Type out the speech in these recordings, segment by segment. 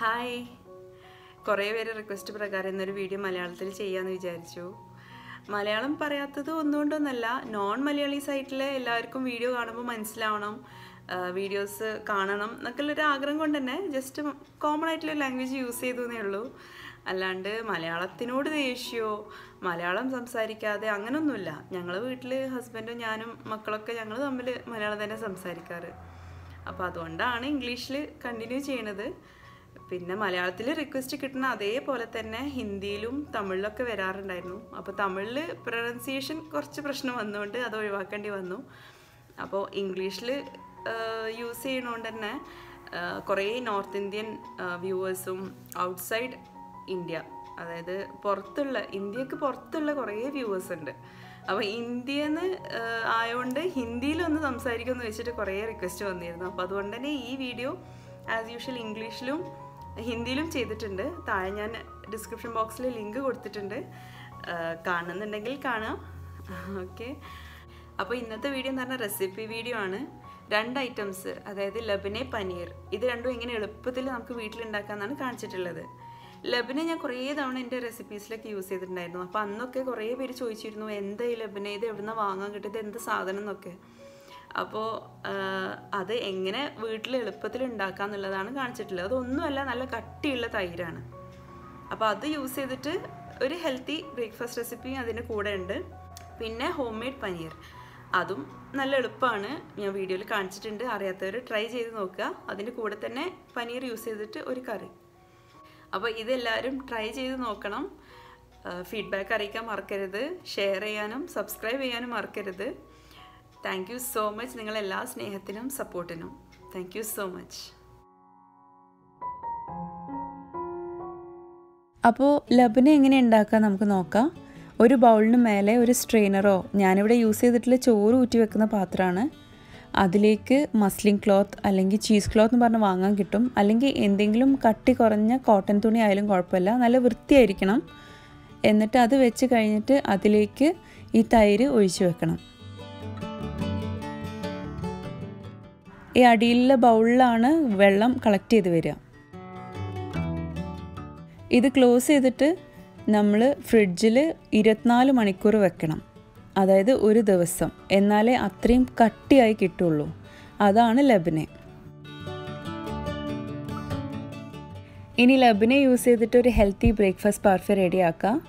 Hi കുറേ പേര് request പ്രകാരം ഇന്നൊരു വീഡിയോ മലയാളത്തിൽ ചെയ്യാമെന്ന് വിചാരിച്ചു. മലയാളം പറയാത്തത് ഒന്നുകൊണ്ടൊന്നല്ല നോൺ മലയാളി സൈറ്റിലെ എല്ലാവർക്കും വീഡിയോ കാണുമ്പോൾ മനസ്സിലാവണം വീഡിയോസ് കാണണം എന്നൊക്കെയുള്ളൊരു ആഗ്രഹം കൊണ്ട് തന്നെ ജസ്റ്റ് കോമൺ ആയിട്ടുള്ള ലാംഗ്വേജ് യൂസ് ചെയ്തു എന്നേ ഉള്ളൂ. അല്ലാണ്ട് മലയാളത്തിനോട് ദേഷ്യമോ മലയാളം സംസാരിക്കാതെ അങ്ങനൊന്നുമില്ല. ഞങ്ങൾ വീട്ടിൽ ഹസ്ബൻഡും ഞാനും മക്കളൊക്കെ ഞങ്ങൾ തമ്മിൽ മലയാളം തന്നെ സംസാരിക്കാറ്. അപ്പോൾ അതുകൊണ്ടാണ് ഇംഗ്ലീഷിൽ കണ്ടിന്യൂ ചെയ്യണത്. പിന്നെ മലയാളത്തിൽ റിക്വസ്റ്റ് കിട്ടുന്ന അതേപോലെ തന്നെ ഹിന്ദിയിലും തമിഴിലൊക്കെ വരാറുണ്ടായിരുന്നു. അപ്പോൾ തമിഴിൽ പ്രൊനൗൺസിയേഷൻ കുറച്ച് പ്രശ്നം വന്നുകൊണ്ട് അത് ഒഴിവാക്കേണ്ടി വന്നു. അപ്പോൾ ഇംഗ്ലീഷിൽ യൂസ് ചെയ്യണോണ്ട് തന്നെ കുറേ നോർത്ത് ഇന്ത്യൻ വ്യൂവേഴ്സും ഔട്ട്സൈഡ് ഇന്ത്യ അതായത് പുറത്തുള്ള ഇന്ത്യയ്ക്ക് പുറത്തുള്ള കുറേ വ്യൂവേഴ്സ് ഉണ്ട്. അപ്പോൾ ഇന്ത്യന്ന് ആയതുകൊണ്ട് ഹിന്ദിയിലൊന്ന് സംസാരിക്കുമെന്ന് വെച്ചിട്ട് കുറേ റിക്വസ്റ്റ് വന്നിരുന്നു. അപ്പോൾ അതുകൊണ്ട് തന്നെ ഈ വീഡിയോ ആസ് യൂഷ്വൽ ഇംഗ്ലീഷിലും ഹിന്ദിയിലും ചെയ്തിട്ടുണ്ട്. താഴെ ഞാൻ ഡിസ്ക്രിപ്ഷൻ ബോക്സിൽ ലിങ്ക് കൊടുത്തിട്ടുണ്ട്. കാണുന്നുണ്ടെങ്കിൽ കാണാം. ഓക്കെ. അപ്പോൾ ഇന്നത്തെ വീഡിയോ എന്ന് പറഞ്ഞാൽ റെസിപ്പി വീഡിയോ ആണ്. രണ്ട് ഐറ്റംസ് അതായത് ലബിനെ പനീർ. ഇത് രണ്ടും എങ്ങനെ എളുപ്പത്തിൽ നമുക്ക് വീട്ടിലുണ്ടാക്കാമെന്നാണ് കാണിച്ചിട്ടുള്ളത്. ലബിനെ ഞാൻ കുറേ തവണ എന്റെ റെസിപ്പീസിലൊക്കെ യൂസ് ചെയ്തിട്ടുണ്ടായിരുന്നു. അപ്പോൾ അന്നൊക്കെ കുറേ പേര് ചോദിച്ചിരുന്നു എന്താ ഈ ലബിനെ? ഇത് എവിടുന്ന വാങ്ങാൻ കിട്ടിയത്? എന്ത് സാധനം എന്നൊക്കെ? അപ്പോൾ അത് എങ്ങനെ വീട്ടിൽ എളുപ്പത്തിൽ ഉണ്ടാക്കുക എന്നുള്ളതാണ് കാണിച്ചിട്ടുള്ളത്. അതൊന്നുമല്ല നല്ല കട്ടിയുള്ള തൈരാണ്. അപ്പോൾ അത് യൂസ് ചെയ്തിട്ട് ഒരു ഹെൽത്തി ബ്രേക്ക്ഫാസ്റ്റ് റെസിപ്പിയും അതിന്റെ കൂടെ ഉണ്ട് പിന്നെ ഹോം മെയ്ഡ് പനീർ അതും നല്ല എളുപ്പമാണ്. ഞാൻ വീഡിയോയിൽ കാണിച്ചിട്ടുണ്ട്. അറിയാത്തവർ ട്രൈ ചെയ്ത് നോക്കുക. അതിന്റെ കൂടെ തന്നെ പനീർ യൂസ് ചെയ്തിട്ട് ഒരു കറി. അപ്പോൾ ഇതെല്ലാവരും ട്രൈ ചെയ്ത് നോക്കണം. ഫീഡ്ബാക്ക് അറിയിക്കാൻ മറക്കരുത്. ഷെയർ ചെയ്യാനും സബ്സ്ക്രൈബ് ചെയ്യാനും മറക്കരുത്. താങ്ക് യു സോ മച്ച് നിങ്ങളെല്ലാ സ്നേഹത്തിനും സപ്പോർട്ടിനും താങ്ക് യു സോ മച്ച് അപ്പോൾ ലബിനെ എങ്ങനെ ഉണ്ടാക്കാം നമുക്ക് നോക്കാം. ഒരു ബൗളിന് മേലെ ഒരു സ്ട്രെയിനറോ ഞാനിവിടെ യൂസ് ചെയ്തിട്ടുള്ള ചോറ് ഊറ്റി വെക്കുന്ന പാത്രമാണ്. അതിലേക്ക് മസ്ലിൻ ക്ലോത്ത് അല്ലെങ്കിൽ ചീസ് ക്ലോത്ത് എന്ന് പറഞ്ഞ് വാങ്ങാൻ കിട്ടും. അല്ലെങ്കിൽ എന്തെങ്കിലും കട്ടി കുറഞ്ഞ കോട്ടൺ തുണി ആയാലും കുഴപ്പമില്ല. നല്ല വൃത്തിയായിരിക്കണം. എന്നിട്ട് അത് വെച്ച് കഴിഞ്ഞിട്ട് അതിലേക്ക് ഈ തൈര് ഒഴിച്ചു വെക്കണം. ഈ അടിയിലുള്ള ബൗളിലാണ് വെള്ളം കളക്ട് ചെയ്ത് വരിക. ഇത് ക്ലോസ് ചെയ്തിട്ട് നമ്മൾ ഫ്രിഡ്ജിൽ ഇരുപത്തിനാല് മണിക്കൂർ വെക്കണം. അതായത് ഒരു ദിവസം. എന്നാലേ അത്രയും കട്ടിയായി കിട്ടുള്ളൂ. അതാണ് ലബനെ. ഇനി ലബനെ യൂസ് ചെയ്തിട്ട് ഒരു ഹെൽത്തി ബ്രേക്ക്ഫാസ്റ്റ് പാർഫെ റെഡിയാക്കാം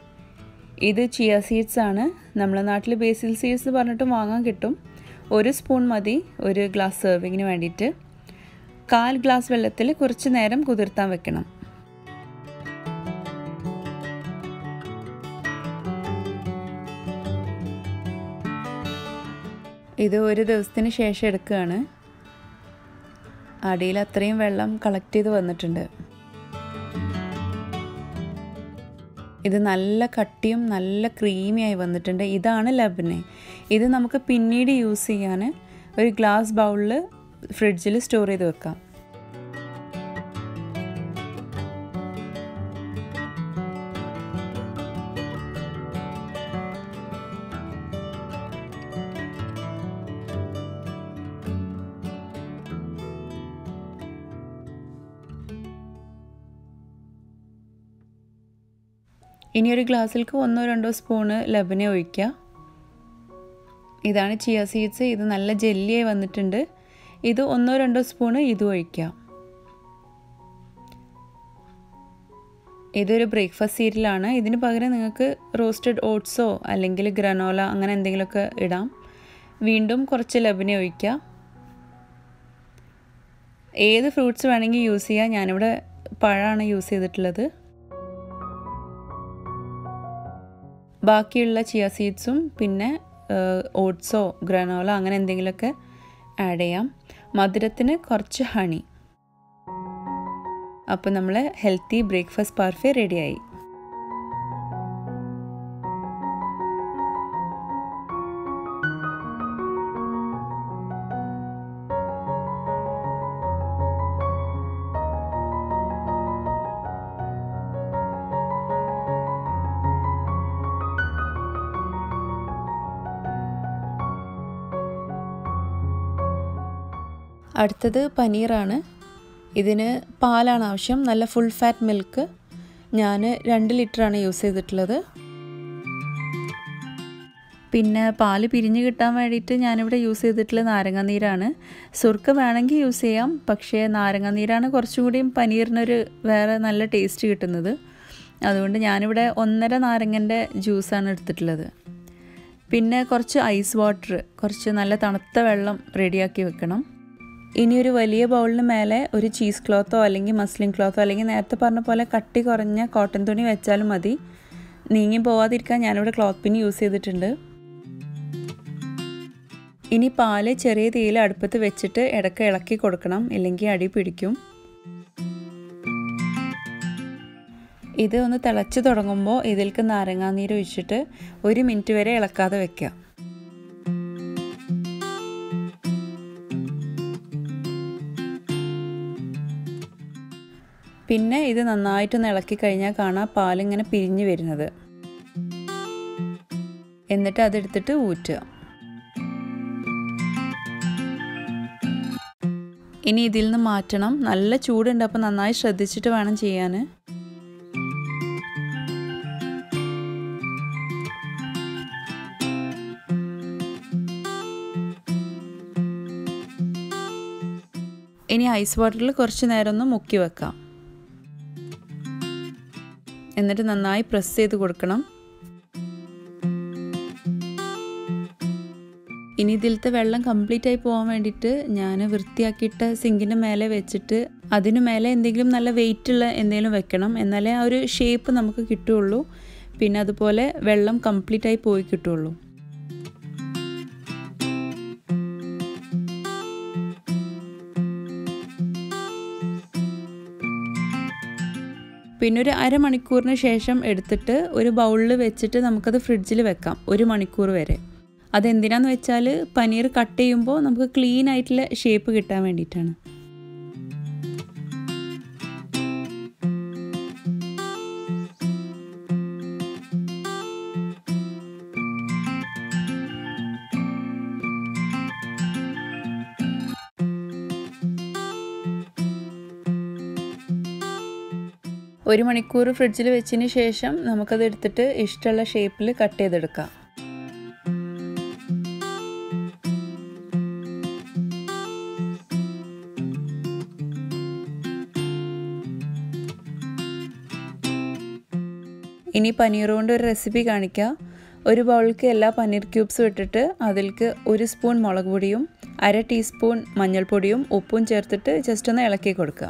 ഇത് ചിയ സീഡ്സ് ആണ്. നമ്മളെ നാട്ടിൽ ബേസിൽ സീഡ്സ് പറഞ്ഞിട്ടും വാങ്ങാൻ കിട്ടും. ഒരു സ്പൂൺ മതി ഒരു ഗ്ലാസ് സെർവിങ്ങിന് വേണ്ടിയിട്ട്. കാൽ ഗ്ലാസ് വെള്ളത്തിൽ കുറച്ച് നേരം കുതിർത്താൻ വെക്കണം. ഇത് ഒരു ദിവസത്തിന് ശേഷം എടുക്കുകയാണ്. അടിയിൽ അത്രയും വെള്ളം കളക്ട് ചെയ്ത് വന്നിട്ടുണ്ട്. ഇത് നല്ല കട്ടിയും നല്ല ക്രീമിയായി വന്നിട്ടുണ്ട്. ഇതാണ് ലബനെ. ഇത് നമുക്ക് പിന്നീട് യൂസ് ചെയ്യാൻ ഒരു ഗ്ലാസ് ബൗളിൽ ഫ്രിഡ്ജിൽ സ്റ്റോർ ചെയ്ത് വെക്കാം. ഇനി ഒരു ഗ്ലാസ്സിലേക്ക് ഒന്നോ രണ്ടോ സ്പൂണ് ലബനെ ഒഴിക്കുക ഇതാണ് ചിയ സീഡ്സ് ഇത് നല്ല ജെല്ലിയായി വന്നിട്ടുണ്ട്. ഇത് ഒന്നോ രണ്ടോ സ്പൂണ് ഇതും ഒഴിക്കുക ഇതൊരു ബ്രേക്ക്ഫാസ്റ്റ് സീരിയലാണ്. ഇതിന് പകരം നിങ്ങൾക്ക് റോസ്റ്റഡ് ഓട്സോ അല്ലെങ്കിൽ ഗ്രനോല അങ്ങനെ എന്തെങ്കിലുമൊക്കെ ഇടാം. വീണ്ടും കുറച്ച് ലബനെ ഒഴിക്കുക ഏത് ഫ്രൂട്ട്സ് വേണമെങ്കിൽ യൂസ് ചെയ്യാം. ഞാനിവിടെ പഴമാണ് യൂസ് ചെയ്തിട്ടുള്ളത്. ബാക്കിയുള്ള ചിയ സീഡ്സും പിന്നെ ഓട്സോ ഗ്രനോളോ അങ്ങനെ എന്തെങ്കിലുമൊക്കെ ആഡ് ചെയ്യാം. മധുരത്തിന് കുറച്ച് ഹണി അപ്പോൾ നമ്മൾ ഹെൽത്തി ബ്രേക്ക്ഫാസ്റ്റ് പാർഫേ റെഡിയായി അടുത്തത് പനീറാണ്. ഇതിന് പാലാണ് ആവശ്യം. നല്ല ഫുൾ ഫാറ്റ് മിൽക്ക് ഞാൻ രണ്ട് ലിറ്ററാണ് യൂസ് ചെയ്തിട്ടുള്ളത്. പിന്നെ പാൽ പിരിഞ്ഞ് കിട്ടാൻ വേണ്ടിയിട്ട് ഞാനിവിടെ യൂസ് ചെയ്തിട്ടുള്ള നാരങ്ങാനീരാണ് സുർക്ക വേണമെങ്കിൽ യൂസ് ചെയ്യാം. പക്ഷേ നാരങ്ങാനീരാണ് കുറച്ചും കൂടിയും പനീറിനൊരു വേറെ നല്ല ടേസ്റ്റ് കിട്ടുന്നത്. അതുകൊണ്ട് ഞാനിവിടെ ഒന്നര നാരങ്ങന്റെ ജ്യൂസാണ് എടുത്തിട്ടുള്ളത്. പിന്നെ കുറച്ച് ഐസ് വാട്ടർ കുറച്ച് നല്ല തണുത്ത വെള്ളം റെഡിയാക്കി വെക്കണം. ഇനി ഒരു വലിയ ബൗളിന് മേലെ ഒരു ചീസ് ക്ലോത്തോ അല്ലെങ്കിൽ മസ്ലിൻ ക്ലോത്തോ അല്ലെങ്കിൽ നേരത്തെ പറഞ്ഞ പോലെ കട്ടി കുറഞ്ഞ കോട്ടൺ തുണി വെച്ചാലും മതി. നീങ്ങി പോവാതിരിക്കാൻ ഞാനിവിടെ ക്ലോത്ത് പിൻ യൂസ് ചെയ്തിട്ടുണ്ട്. ഇനി പാൽ ചെറിയ തീയിൽ അടുപ്പത്ത് വെച്ചിട്ട് ഇടയ്ക്ക് ഇളക്കി കൊടുക്കണം. ഇല്ലെങ്കിൽ അടി പിടിക്കും. ഇത് ഒന്ന് തിളച്ച് തുടങ്ങുമ്പോൾ ഇതിലേക്ക് നാരങ്ങാനീര് ഒഴിച്ചിട്ട് ഒരു മിനിറ്റ് വരെ ഇളക്കാതെ വെക്കുക. പിന്നെ ഇത് നന്നായിട്ടൊന്ന് ഇളക്കി കഴിഞ്ഞാൽ കാണാം പാലിങ്ങനെ പിരിഞ്ഞു വരുന്നത്. എന്നിട്ട് അതെടുത്തിട്ട് ഊറ്റുക. ഇനി ഇതിൽ നിന്ന് മാറ്റണം. നല്ല ചൂടുണ്ട് അപ്പോൾ നന്നായി ശ്രദ്ധിച്ചിട്ട് വേണം ചെയ്യാൻ ഇനി ഐസ് വാട്ടറിൽ കുറച്ച് നേരം ഒന്ന് മുക്കി വെക്കാം. എന്നിട്ട് നന്നായി പ്രസ് ചെയ്ത് കൊടുക്കണം. ഇനി ഇതിലത്തെ വെള്ളം കംപ്ലീറ്റ് ആയി പോകാൻ വേണ്ടിയിട്ട് ഞാൻ വൃത്തിയാക്കിയിട്ട് സിങ്കിന്റെ മേലെ വെച്ചിട്ട് അതിനു മേലെ എന്തെങ്കിലും നല്ല വെയിറ്റ് ഉള്ള എന്തെങ്കിലും വെക്കണം. എന്നാലേ ആ ഒരു ഷേപ്പ് നമുക്ക് കിട്ടുകയുള്ളൂ പിന്നെ അതുപോലെ വെള്ളം കംപ്ലീറ്റ് ആയി പോയി കിട്ടുകയുള്ളൂ പിന്നെ ഒരു അരമണിക്കൂറിന് ശേഷം എടുത്തിട്ട് ഒരു ബൗളിൽ വെച്ചിട്ട് നമുക്കത് ഫ്രിഡ്ജിൽ വെക്കാം ഒരു മണിക്കൂർ വരെ. അതെന്തിനാന്ന് വെച്ചാൽ പനീർ കട്ട് ചെയ്യുമ്പോൾ നമുക്ക് ക്ലീൻ ആയിട്ടുള്ള ഷേപ്പ് കിട്ടാൻ വേണ്ടിയിട്ടാണ്. ഒരു മണിക്കൂർ ഫ്രിഡ്ജിൽ വെച്ചതിന് ശേഷം നമുക്കത് എടുത്തിട്ട് ഇഷ്ടമുള്ള ഷേപ്പിൽ കട്ട് ചെയ്തെടുക്കാം. ഇനി പനീർ കൊണ്ട് ഒരു റെസിപ്പി കാണിക്കാം. ഒരു ബൗളിലേക്ക് എല്ലാ പനീർ ക്യൂബ്സും ഇട്ടിട്ട് അതിലേക്ക് ഒരു സ്പൂൺ മുളക് പൊടിയും അര ടീസ്പൂൺ മഞ്ഞൾപ്പൊടിയും ഉപ്പും ചേർത്തിട്ട് ജസ്റ്റ് ഒന്ന് ഇളക്കി കൊടുക്കുക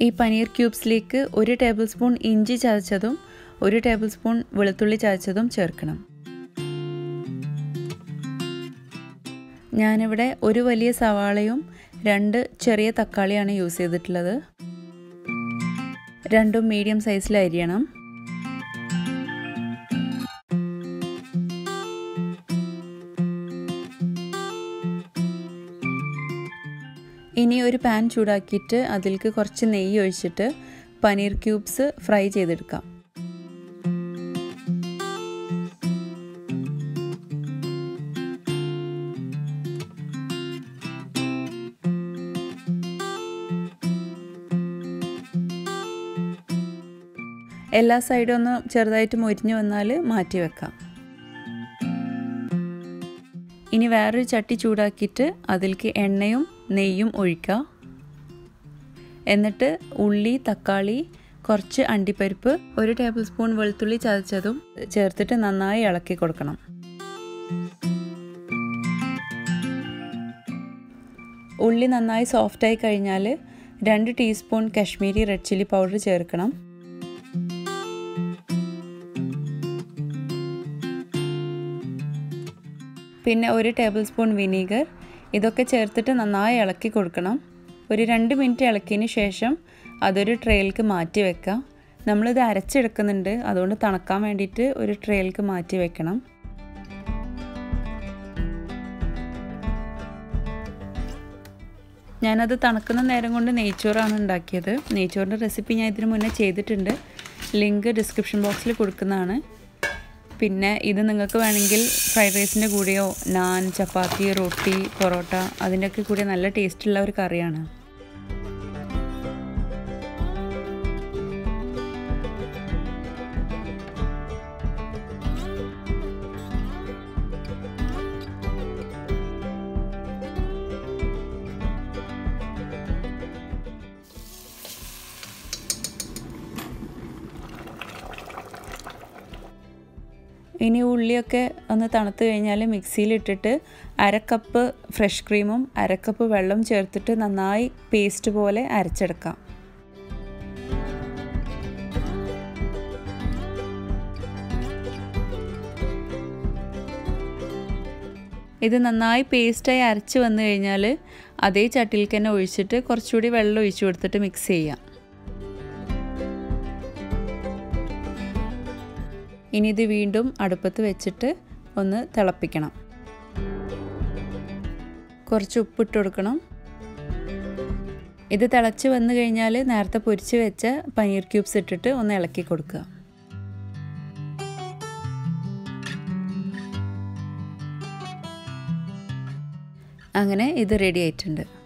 ഈ പനീർ ക്യൂബ്സിലേക്ക് ഒരു ടേബിൾ സ്പൂൺ ഇഞ്ചി ചതച്ചതും ഒരു ടേബിൾ സ്പൂൺ വെളുത്തുള്ളി ചതച്ചതും ചേർക്കണം. ഞാനിവിടെ ഒരു വലിയ സവാളയും രണ്ട് ചെറിയ തക്കാളിയാണ് യൂസ് ചെയ്തിട്ടുള്ളത്. രണ്ടും മീഡിയം സൈസിൽ അരിയണം. ഇനി ഒരു പാൻ ചൂടാക്കിയിട്ട് അതിലേക്ക് കുറച്ച് നെയ്യ് ഒഴിച്ചിട്ട് പനീർ ക്യൂബ്സ് ഫ്രൈ ചെയ്തെടുക്കാം. എല്ലാ സൈഡും ഒന്ന് ചെറുതായിട്ട് മൊരിഞ്ഞു വന്നാൽ മാറ്റി വെക്കാം. ഇനി വേറൊരു ചട്ടി ചൂടാക്കിയിട്ട് അതിലേക്ക് എണ്ണയും നെയ്യും ഒഴിക്കുക എന്നിട്ട് ഉള്ളി തക്കാളി കുറച്ച് അണ്ടിപ്പരിപ്പ് ഒരു ടേബിൾ സ്പൂൺ വെളുത്തുള്ളി ചതച്ചതും ചേർത്തിട്ട് നന്നായി ഇളക്കി കൊടുക്കണം. ഉള്ളി നന്നായി സോഫ്റ്റായി കഴിഞ്ഞാൽ രണ്ട് teaspoon Kashmiri red chilli powder ചേർക്കണം. പിന്നെ ഒരു ടേബിൾ സ്പൂൺ വിനീഗർ ഇതൊക്കെ ചേർത്തിട്ട് നന്നായി ഇളക്കി കൊടുക്കണം. ഒരു രണ്ട് മിനിറ്റ് ഇളക്കിയതിന് ശേഷം അതൊരു ട്രേയിലേക്ക് മാറ്റി വെക്കാം നമ്മളിത് അരച്ചെടുക്കുന്നുണ്ട്. അതുകൊണ്ട് തണക്കാൻ വേണ്ടിയിട്ട് ഒരു ട്രേയിലേക്ക് മാറ്റി വെക്കണം. ഞാനത് തണക്കുന്ന നേരം കൊണ്ട് നെയ്ച്ചോറാണ് ഉണ്ടാക്കിയത്. നെയ്ച്ചോറിന്റെ റെസിപ്പി ഞാൻ ഇതിനു മുന്നേ ചെയ്തിട്ടുണ്ട്. ലിങ്ക് ഡിസ്ക്രിപ്ഷൻ ബോക്സിൽ കൊടുക്കുന്നതാണ്. പിന്നെ ഇത് നിങ്ങൾക്ക് വേണമെങ്കിൽ ഫ്രൈഡ് റൈസിന്റെ കൂടെയോ നാൻ ചപ്പാത്തി റൊട്ടി പൊറോട്ട അതിന്റെയൊക്കെ കൂടെ നല്ല ടേസ്റ്റുള്ള ഒരു കറിയാണ്. ഇനി ഉള്ളിയൊക്കെ ഒന്ന് തണുത്ത് കഴിഞ്ഞാൽ മിക്സിയിലിട്ടിട്ട് അരക്കപ്പ് ഫ്രഷ് ക്രീമും അരക്കപ്പ് വെള്ളം ചേർത്തിട്ട് നന്നായി പേസ്റ്റ് പോലെ അരച്ചെടുക്കാം. ഇത് നന്നായി പേസ്റ്റായി അരച്ച് വന്നു കഴിഞ്ഞാൽ അതേ ചട്ടിയിൽ തന്നെ ഒഴിച്ചിട്ട് കുറച്ചുകൂടി വെള്ളം ഒഴിച്ചു കൊടുത്തിട്ട് മിക്സ് ചെയ്യാം. ഇനി ഇത് വീണ്ടും അടുപ്പത്ത് വെച്ചിട്ട് ഒന്ന് തിളപ്പിക്കണം. കുറച്ച് ഉപ്പിട്ട് കൊടുക്കണം. ഇത് തിളച്ച് വന്നു കഴിഞ്ഞാൽ നേരത്തെ പൊരിച്ച് വെച്ച പനീർ ക്യൂബ്സ് ഇട്ടിട്ട് ഒന്ന് ഇളക്കി കൊടുക്കുക. അങ്ങനെ ഇത് റെഡി ആയിട്ടുണ്ട്.